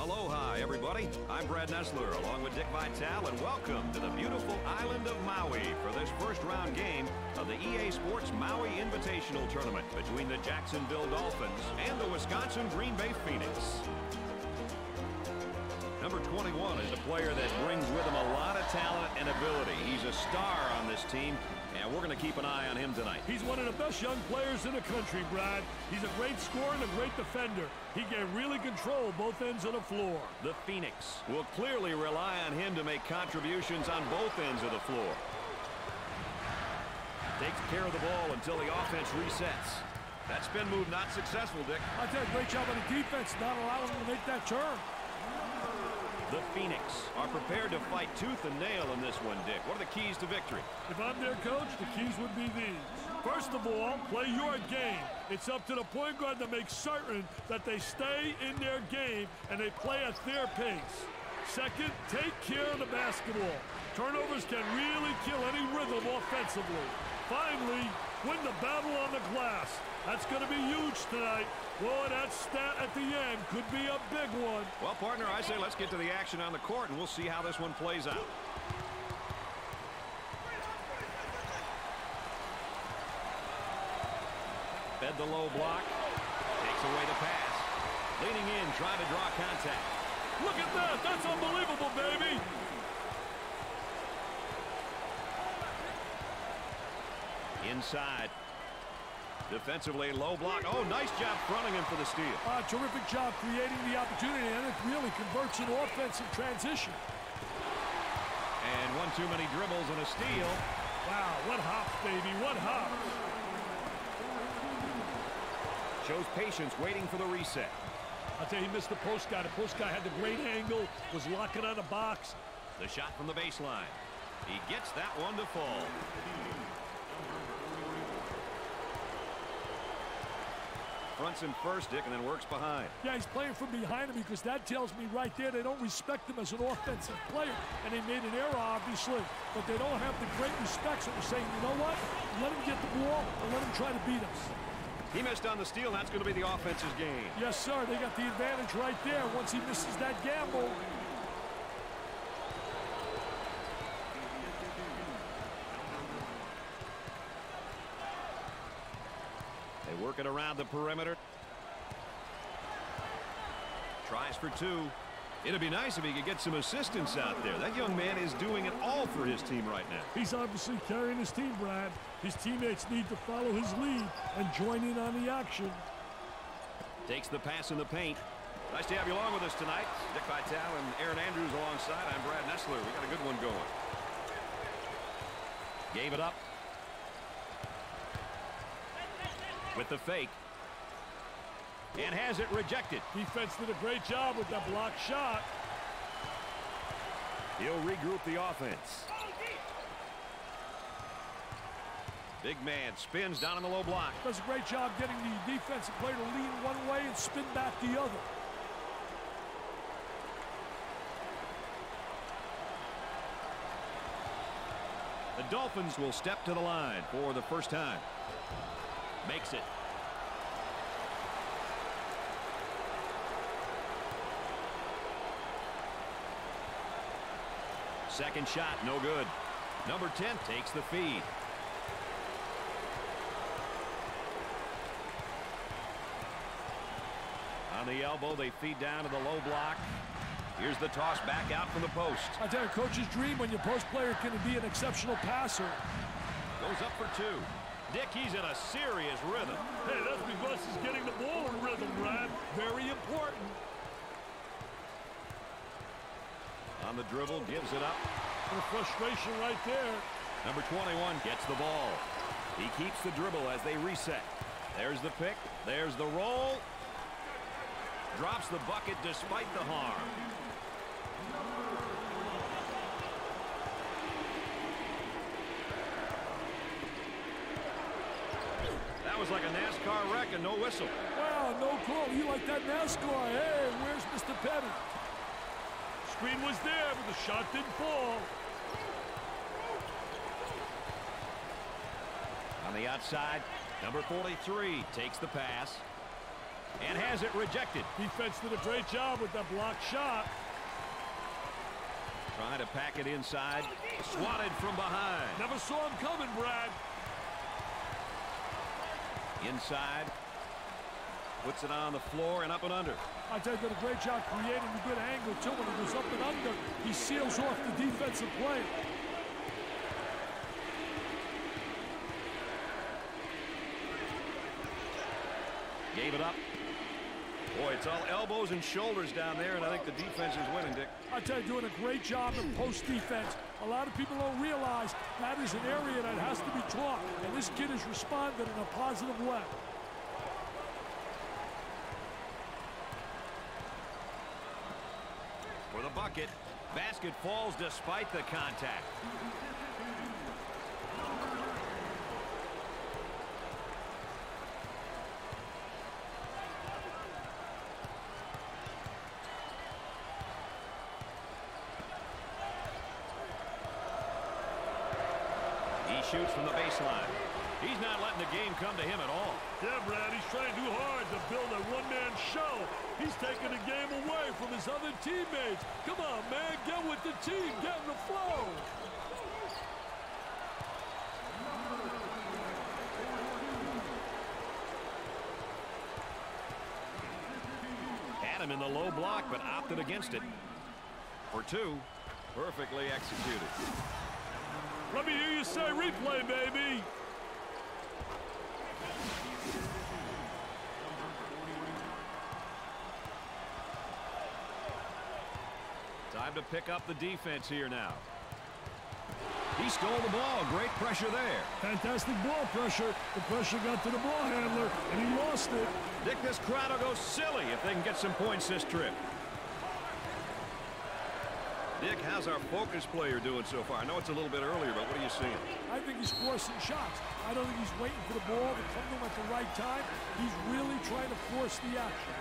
Aloha, everybody. I'm Brad Nessler, along with Dick Vitale, and welcome to the beautiful island of Maui for this first-round game of the EA Sports Maui Invitational Tournament between the Jacksonville Dolphins and the Wisconsin Green Bay Phoenix. Number 21 is a player that brings with him a lot of talent and ability. He's a star on this team, and we're going to keep an eye on him tonight. He's one of the best young players in the country, Brad. He's a great scorer and a great defender. He can really control both ends of the floor. The Phoenix will clearly rely on him to make contributions on both ends of the floor. Takes care of the ball until the offense resets. That spin move not successful, Dick. I did a great job on the defense, not allowing him to make that turn. The Phoenix are prepared to fight tooth and nail in this one, Dick. What are the keys to victory? If I'm their coach, the keys would be these. First of all, play your game. It's up to the point guard to make certain that they stay in their game and they play at their pace. Second, take care of the basketball. Turnovers can really kill any rhythm offensively. Finally, win the battle on the glass. That's going to be huge tonight. Boy, that stat at the end could be a big one. Well, partner, I say let's get to the action on the court, and we'll see how this one plays out. Fed the low block. Takes away the pass. Leaning in, trying to draw contact. Look at that. That's unbelievable, baby. Inside. Defensively, low block. Oh, nice job fronting him for the steal. Uh, terrific job creating the opportunity, and it really converts an offensive transition. And one too many dribbles and a steal. Wow, what hops, baby, what hops. Shows patience waiting for the reset. I'll tell you, he missed the post guy. The post guy had the great angle, was locking on the box. The shot from the baseline. He gets that one to fall. Fronts him first, Dick, and then works behind. Yeah, he's playing from behind him because that tells me right there they don't respect him as an offensive player. And they made an error, obviously, but they don't have the great respect. So we're saying, you know what? Let him get the ball and let him try to beat us. He missed on the steal, that's going to be the offense's game. Yes, sir. They got the advantage right there once he misses that gamble. They work it around the perimeter. Tries for two. It'd be nice if he could get some assistance out there. That young man is doing it all for his team right now. He's obviously carrying his team, Brad. His teammates need to follow his lead and join in on the action. Takes the pass in the paint. Nice to have you along with us tonight. Dick Vitale and Erin Andrews alongside. I'm Brad Nessler. We got a good one going. Gave it up. With the fake. And has it rejected. Defense did a great job with that block shot. He'll regroup the offense. Big man spins down on the low block. Does a great job getting the defensive player to lean one way and spin back the other. The Dolphins will step to the line for the first time. Makes it. Second shot, no good. Number 10 takes the feed. On the elbow, they feed down to the low block. Here's the toss back out from the post. I tell you, coach's dream when your post player can be an exceptional passer. Goes up for two. Dick, he's in a serious rhythm. Hey, that's because he's getting the ball in rhythm, Brad. Very important. On the dribble, gives it up. The frustration right there. Number 21 gets the ball. He keeps the dribble as they reset. There's the pick. There's the roll. Drops the bucket despite the harm. That was like a NASCAR wreck and no whistle. Wow, no call. You like that NASCAR. Hey, where's Mr. Petty? Screen was there, but the shot didn't fall. On the outside, number 43 takes the pass. And has it rejected. Defense did a great job with that blocked shot. Trying to pack it inside. Swatted from behind. Never saw him coming, Brad. Inside. Puts it on the floor and up and under. I tell you, did a great job creating a good angle, too. When it goes up and under, he seals off the defensive play. Gave it up. Boy, it's all elbows and shoulders down there, and I think the defense is winning, Dick. I tell you, doing a great job in post defense. A lot of people don't realize that is an area that has to be taught, and this kid has responded in a positive way. The bucket, basket falls despite the contact. shoots from the baseline. He's not letting the game come to him at all. Yeah, Brad, he's trying too hard to build a one-man show. He's taking the game away from his other teammates. Come on, man, get with the team, get in the flow. Had him in the low block, but opted against it. For two, perfectly executed. Let me hear you say replay, baby. Time to pick up the defense here now. He stole the ball. Great pressure there. Fantastic ball pressure. The pressure got to the ball handler, and he lost it. Dick, this crowd will go silly if they can get some points this trip. Dick, how's our focus player doing so far? I know it's a little bit earlier, but what are you seeing? I think he's forcing shots. I don't think he's waiting for the ball to come to him at the right time. He's really trying to force the action.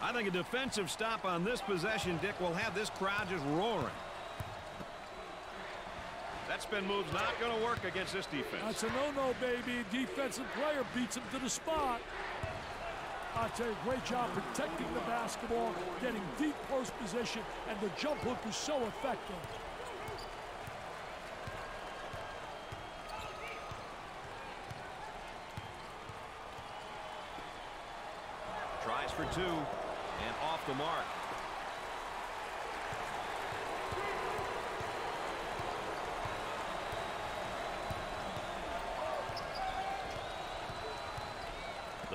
I think a defensive stop on this possession, Dick, will have this crowd just roaring. That spin move's not going to work against this defense. That's a no-no, baby. Defensive player beats him to the spot. You, great job protecting the basketball, getting deep post position, and the jump hook is so effective. Tries for two, and off the mark.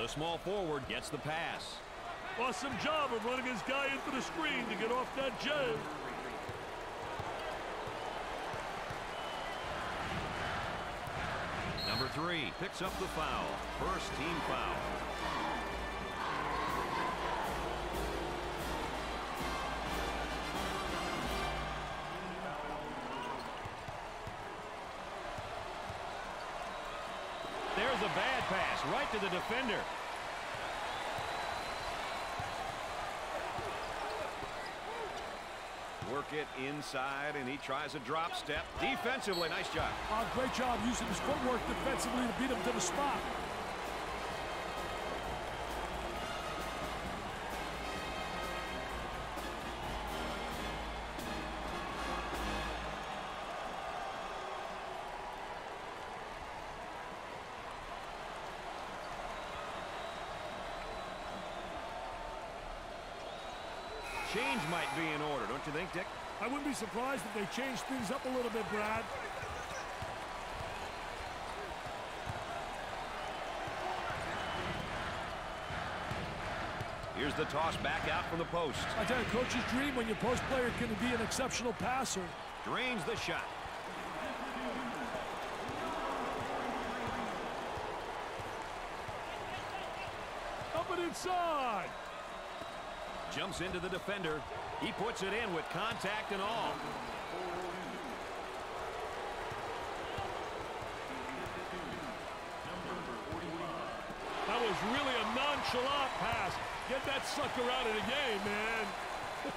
The small forward gets the pass. Awesome job of running his guy into the screen to get off that jam. Number three picks up the foul. First team foul. There's a bad pass right to the defender. Work it inside, and he tries a drop step. Defensively, nice job. Uh, great job using his footwork defensively to beat him to the spot. I wouldn't be surprised if they changed things up a little bit, Brad. Here's the toss back out from the post. I tell you, coach's dream when your post player can be an exceptional passer. Drains the shot. Up and inside. Jumps into the defender. He puts it in with contact and all. That was really a nonchalant pass. Get that sucker out of the game, man.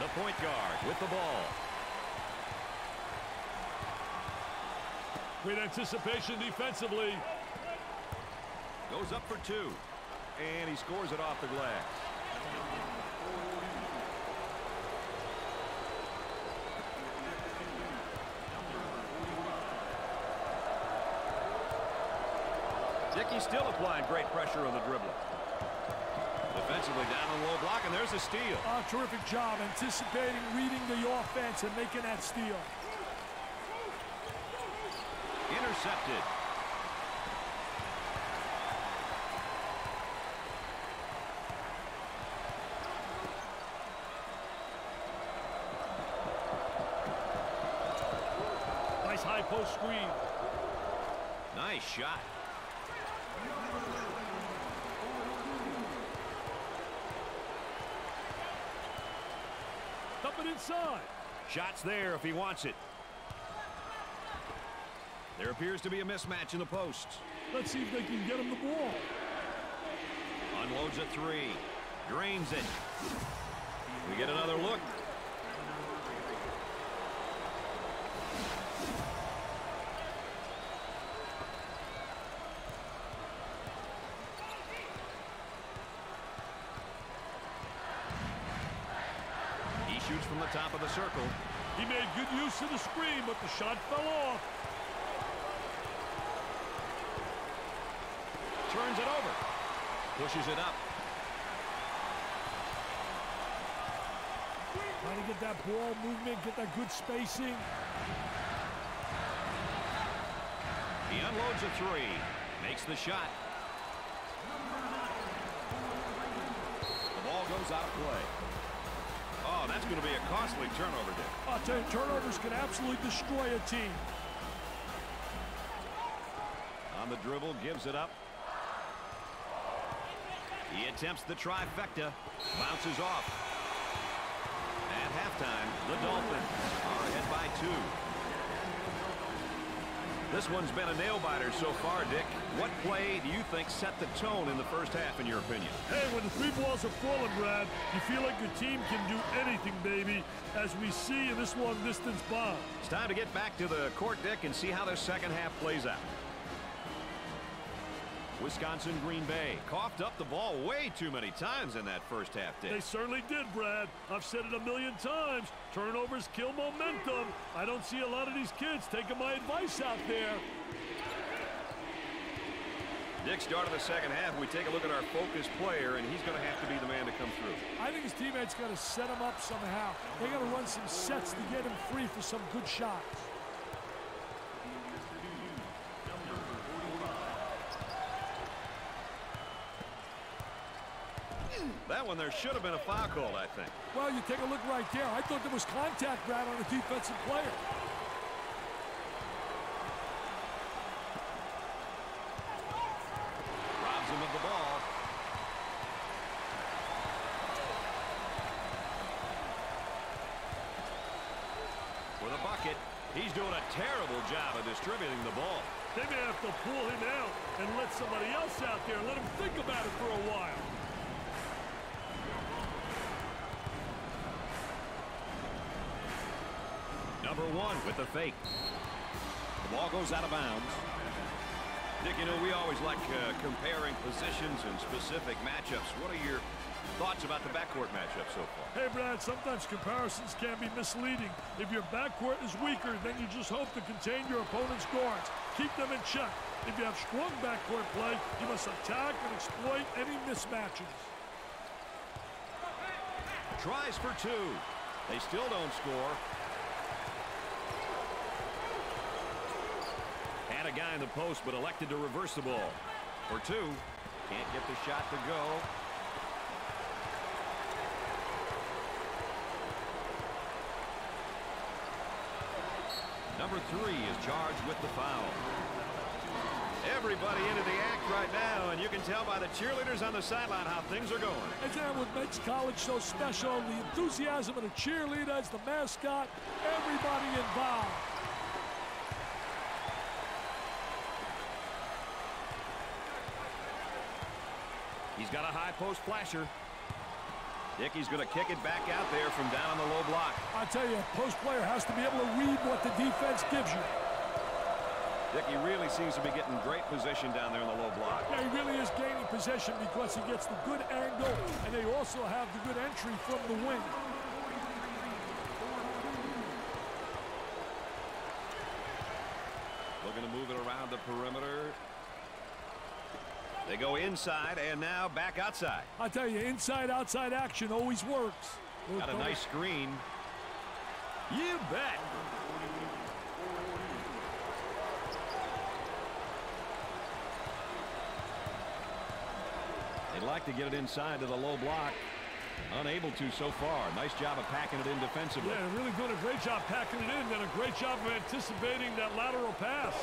the point guard with the ball. Great anticipation defensively. Goes up for two. And he scores it off the glass. Dickey still applying great pressure on the dribbler. Defensively down on the low block, and there's a steal. Oh, terrific job anticipating, reading the offense, and making that steal. Intercepted. Nice high post screen. Nice shot. Up and inside. Shots there if he wants it. There appears to be a mismatch in the posts. Let's see if they can get him the ball. Unloads a three. Drains it. We get another look. He shoots from the top of the circle. He made good use of the screen, but the shot fell off. Turns it over. Pushes it up. Trying to get that ball movement, get that good spacing. He unloads a three. Makes the shot. The ball goes out of play. That's going to be a costly turnover, Dick. I'll tell you, turnovers can absolutely destroy a team. On the dribble, gives it up. He attempts the trifecta. Bounces off. At halftime, the Dolphins are ahead by two. This one's been a nail-biter so far, Dick. What play do you think set the tone in the first half, in your opinion? Hey, when the three balls are falling, Brad, you feel like your team can do anything, baby, as we see in this long-distance bomb. It's time to get back to the court, Dick, and see how this second half plays out. Wisconsin Green Bay coughed up the ball way too many times in that first half, Dick. They certainly did, Brad. I've said it a million times. Turnovers kill momentum. I don't see a lot of these kids taking my advice out there. Dick started the second half. We take a look at our focus player, and he's going to have to be the man to come through. I think his teammates got to set him up somehow. They got to run some sets to get him free for some good shots. That one there should have been a foul call, I think. Well, you take a look right there. I thought there was contact, Brad, on a defensive player. Robs him of the ball. For the bucket, he's doing a terrible job of distributing the ball. They may have to pull him out and let somebody else out there. Let him think about it for a while. Number one with the fake. The ball goes out of bounds. Dick, you know, we always like uh, comparing positions and specific matchups. What are your thoughts about the backcourt matchup so far? Hey, Brad, sometimes comparisons can be misleading. If your backcourt is weaker, then you just hope to contain your opponent's guards. Keep them in check. If you have strong backcourt play, you must attack and exploit any mismatches. Tries for two. They still don't score. A guy in the post, but elected to reverse the ball. For two. Can't get the shot to go. Number three is charged with the foul. Everybody into the act right now, and you can tell by the cheerleaders on the sideline how things are going. And that what makes college so special, the enthusiasm of the cheerleaders, the mascot, everybody involved. He's got a high post flasher. Dickey's going to kick it back out there from down on the low block. I tell you, a post player has to be able to read what the defense gives you. Dick, he really seems to be getting great position down there in the low block. Yeah, he really is gaining possession because he gets the good angle, and they also have the good entry from the wing. Looking to move it around the perimeter. They go inside and now back outside. I tell you, inside-outside action always works. Got a nice screen. You bet. They'd like to get it inside to the low block. Unable to so far. Nice job of packing it in defensively. Yeah, really doing a great job packing it in and a great job of anticipating that lateral pass.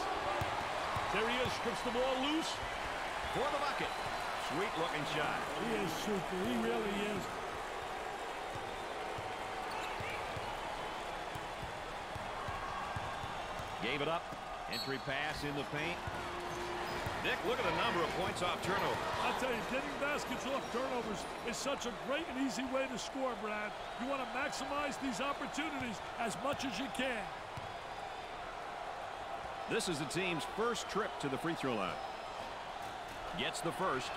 There he is, strips the ball loose. For the bucket. Sweet looking shot. He is super. He really is. Gave it up. Entry pass in the paint. Dick, look at the number of points off turnover. I'll tell you, getting baskets off turnovers is such a great and easy way to score, Brad. You want to maximize these opportunities as much as you can. This is the team's first trip to the free throw line. Gets the first.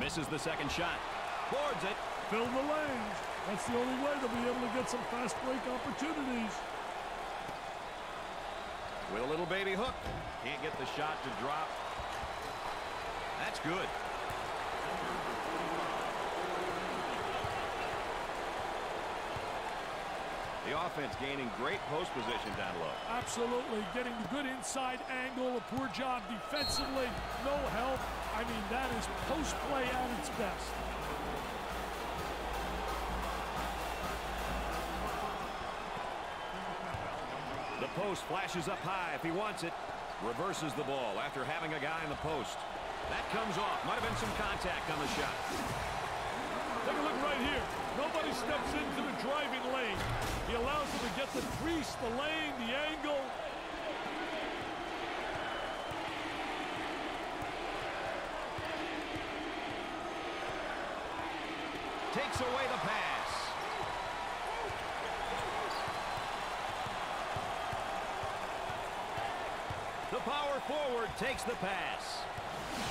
Misses the second shot. Boards it. Fill the lanes. That's the only way to be able to get some fast break opportunities. With a little baby hook. Can't get the shot to drop. That's good. The offense gaining great post position down low. Absolutely. Getting the good inside angle. A poor job defensively. No help. I mean, that is post play at its best. The post flashes up high if he wants it. Reverses the ball after having a guy in the post. That comes off. Might have been some contact on the shot. Take a look right here. Nobody steps into the driving lane. He allows them to get the crease, the lane, the angle. Takes away the pass. The power forward takes the pass.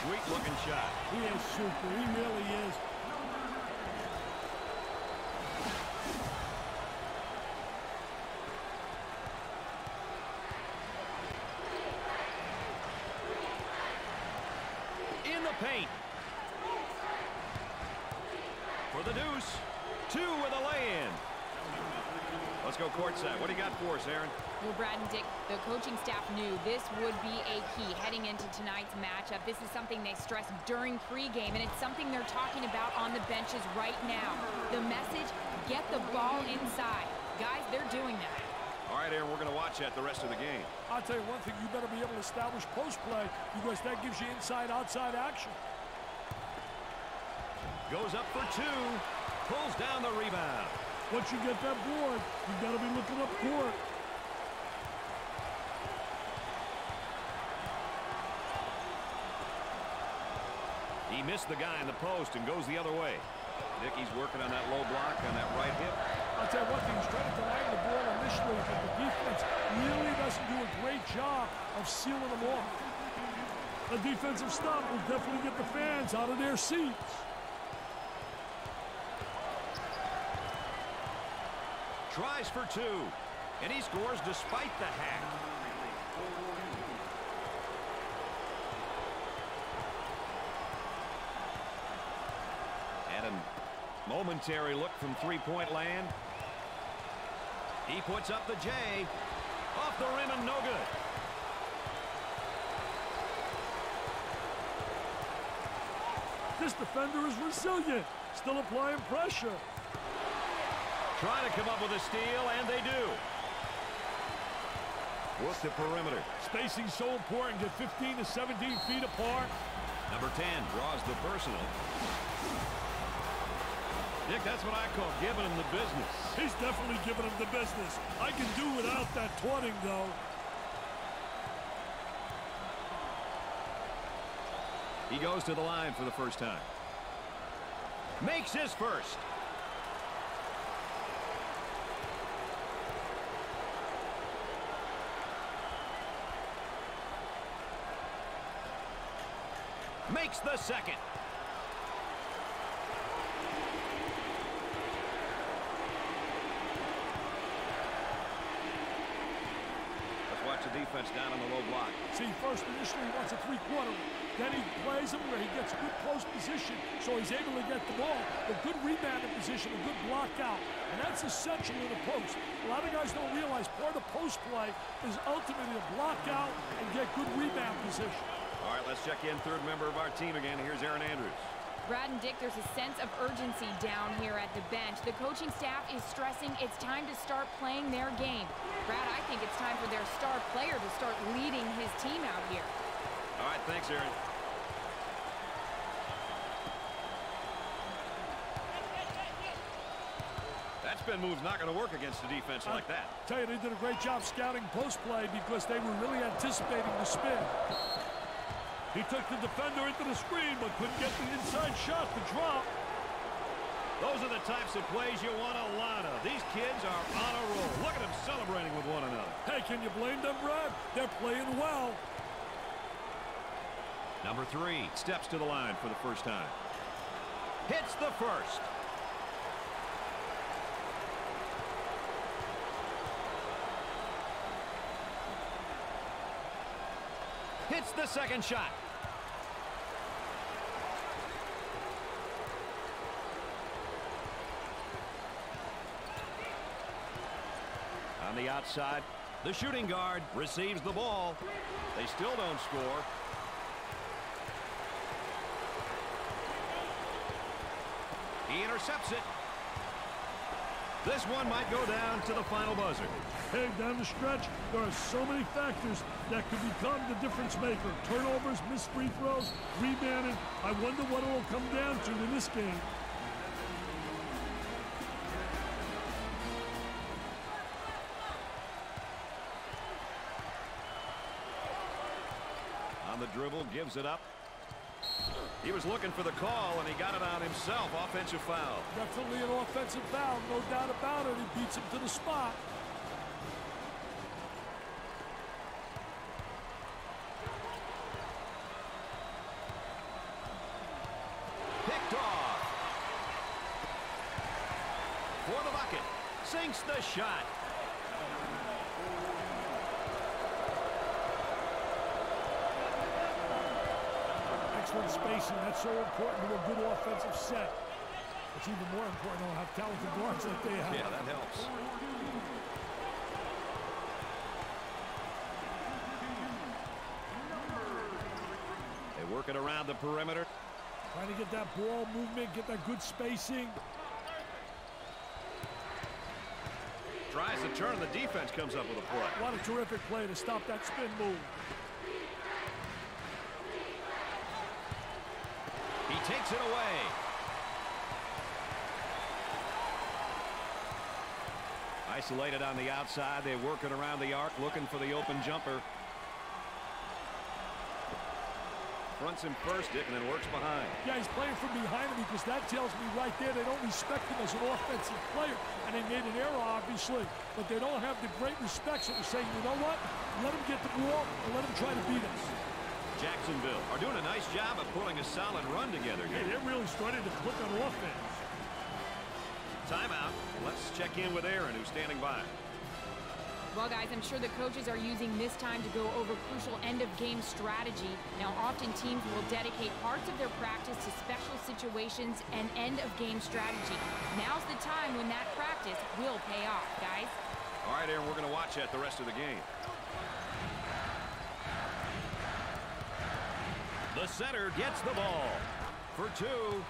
Sweet looking shot. He is super. He really is. In the paint. For the deuce. Two with a lay-in. Let's go courtside. What do you got for us, Erin? Well, Brad and Dick, the coaching staff knew this would be a key heading into tonight's matchup. This is something they stressed during pregame, and it's something they're talking about on the benches right now. The message, get the ball inside. Guys, they're doing that. All right, Erin, we're going to watch that the rest of the game. I'll tell you one thing, you better be able to establish post play because that gives you inside-outside action. Goes up for two. Pulls down the rebound. Once you get that board, you've got to be looking up court. He missed the guy in the post and goes the other way. Dickey's working on that low block on that right hip. I'll tell you one thing, he's trying to deny the ball initially, but the defense really doesn't do a great job of sealing them off. A defensive stop will definitely get the fans out of their seats. Tries for two. And he scores despite the hack. And a momentary look from three-point land. He puts up the J. Off the rim and no good. This defender is resilient, still applying pressure. Trying to come up with a steal, and they do. What's the perimeter. Spacing so important, get 15 to 17 feet apart. Number 10 draws the personal. Dick, that's what I call giving him the business. He's definitely giving him the business. I can do without that taunting, though. He goes to the line for the first time. Makes his first. Makes the second. Let's watch the defense down on the low block. See, first initially he wants a three-quarter. Then he plays him where he gets good close position, so he's able to get the ball. A good rebounding position, a good block out. And that's essential in the post. A lot of guys don't realize part of post play is ultimately to block out and get good rebound position. All right, let's check in third member of our team again. Here's Erin Andrews. Brad and Dick, there's a sense of urgency down here at the bench. The coaching staff is stressing it's time to start playing their game. Brad, I think it's time for their star player to start leading his team out here. All right, thanks, Erin. That spin move's not going to work against a defense I like that. I tell you, they did a great job scouting post play because they were really anticipating the spin. He took the defender into the screen, but couldn't get the inside shot to drop. Those are the types of plays you want a lot of. These kids are on a roll. Look at them celebrating with one another. Hey, can you blame them, Brad? They're playing well. Number three steps to the line for the first time. Hits the first. Hits the second shot. On the outside, the shooting guard receives the ball. They still don't score. He intercepts it. This one might go down to the final buzzer. Hey, down the stretch, there are so many factors that could become the difference maker. Turnovers, missed free throws, rebounding. I wonder what it will come down to in this game. On the dribble, gives it up. He was looking for the call, and he got it on himself. Offensive foul. Definitely an offensive foul, no doubt about it. He beats him to the spot. Picked off. For the bucket. Sinks the shot. That's so important to a good offensive set. It's even more important to have talented guards like they have. Yeah, that helps. They work it around the perimeter. Trying to get that ball movement, get that good spacing. Tries to turn, the defense comes up with a play. What a terrific play to stop that spin move. Takes it away. Isolated on the outside. They work it around the arc, looking for the open jumper. Fronts him first, Dick, and then works behind. Yeah, he's playing from behind him because that tells me right there they don't respect him as an offensive player. And they made an error, obviously, but they don't have the great respect. So they're saying, you know what? Let him get the ball and let him try to beat us. Jacksonville are doing a nice job of pulling a solid run together Hey, here. they're really starting to click on offense. Timeout. Let's check in with Erin, who's standing by. Well, guys, I'm sure the coaches are using this time to go over crucial end-of-game strategy. Now, often teams will dedicate parts of their practice to special situations and end-of-game strategy. Now's the time when that practice will pay off, guys. All right, Erin, we're going to watch that the rest of the game. The center gets the ball for two.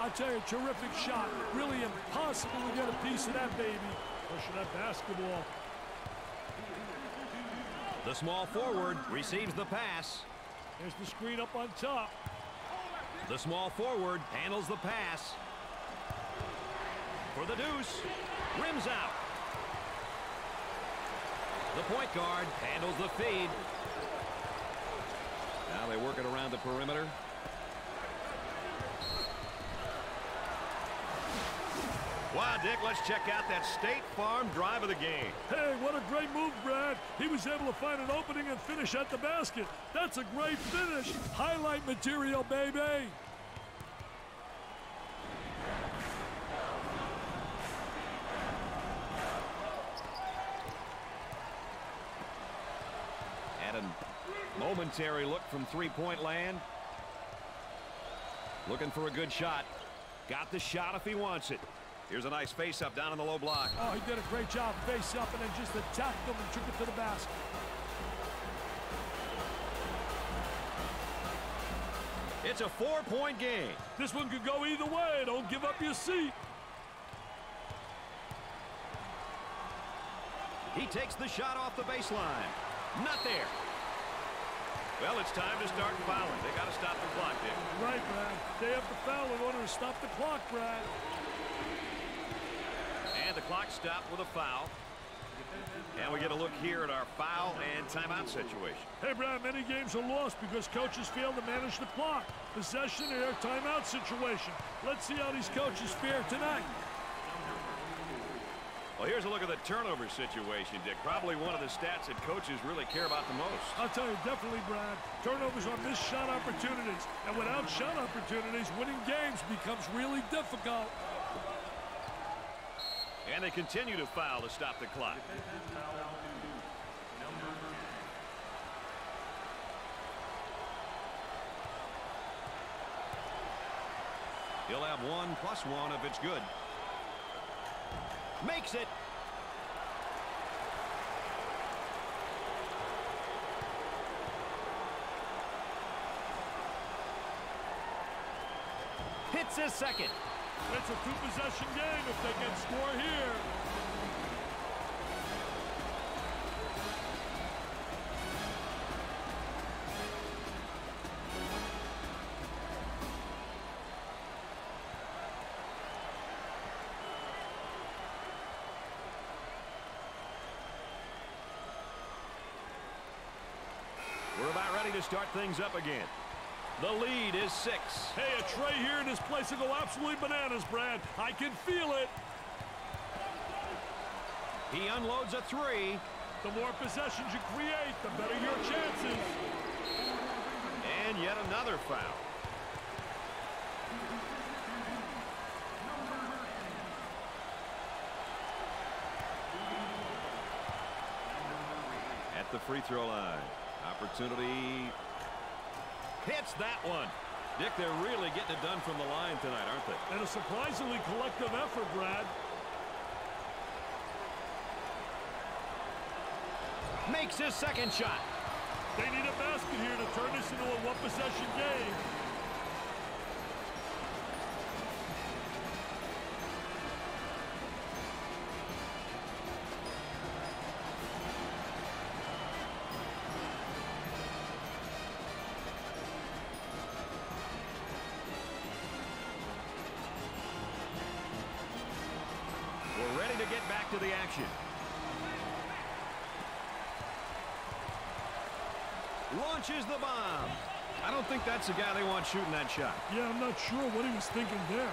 I'll tell you, terrific shot. Really impossible to get a piece of that baby. Pushing that basketball. The small forward receives the pass. There's the screen up on top. The small forward handles the pass. For the deuce. Rims out. The point guard handles the feed. Now they work it around the perimeter. Wow, Dick, let's check out that State Farm drive of the game. Hey, what a great move, Brad. He was able to find an opening and finish at the basket. That's a great finish. Highlight material, baby. And a momentary look from three-point land. Looking for a good shot. Got the shot if he wants it. Here's a nice face-up down in the low block. Oh, he did a great job face up and then just attacked him and took it to the basket. It's a four-point game. This one could go either way. Don't give up your seat. He takes the shot off the baseline. Not there. Well, it's time to start fouling. They got to stop the clock, Dick. Right, Brad. They have to foul in order to stop the clock, Brad. And the clock stopped with a foul. And we get a look here at our foul and timeout situation. Hey, Brad, many games are lost because coaches fail to manage the clock. Possession here, timeout situation. Let's see how these coaches fare tonight. Well, here's a look at the turnover situation, Dick. Probably one of the stats that coaches really care about the most. I'll tell you, definitely, Brad. Turnovers are missed shot opportunities. And without shot opportunities, winning games becomes really difficult. And they continue to foul to stop the clock. He'll have one plus one if it's good. Makes it. Hits his second. It's a two-possession game if they can score here. To start things up again. The lead is six. Hey, a tray here in this place will go absolutely bananas, Brad. I can feel it. He unloads a three. The more possessions you create, the better your chances. And yet another foul. At the free throw line. Opportunity. Hits that one. Dick, they're really getting it done from the line tonight, aren't they? And a surprisingly collective effort, Brad. Makes his second shot. They need a basket here to turn this into a one-possession game. That's the guy they want shooting that shot. Yeah, I'm not sure what he was thinking there.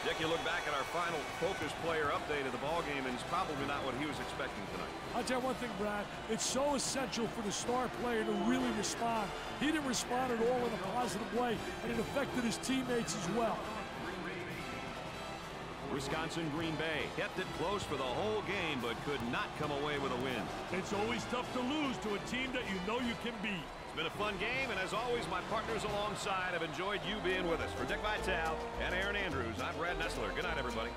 Dick, you look back at our final focus player update of the ball game, and it's probably not what he was expecting tonight. I'll tell you one thing, Brad. It's so essential for the star player to really respond. He didn't respond at all in a positive way, and it affected his teammates as well. Wisconsin Green Bay kept it close for the whole game, but could not come away with a win. It's always tough to lose to a team that you know you can beat. It's been a fun game, and as always, my partners alongside have enjoyed you being with us. For Dick Vitale and Erin Andrews, I'm Brad Nessler. Good night, everybody.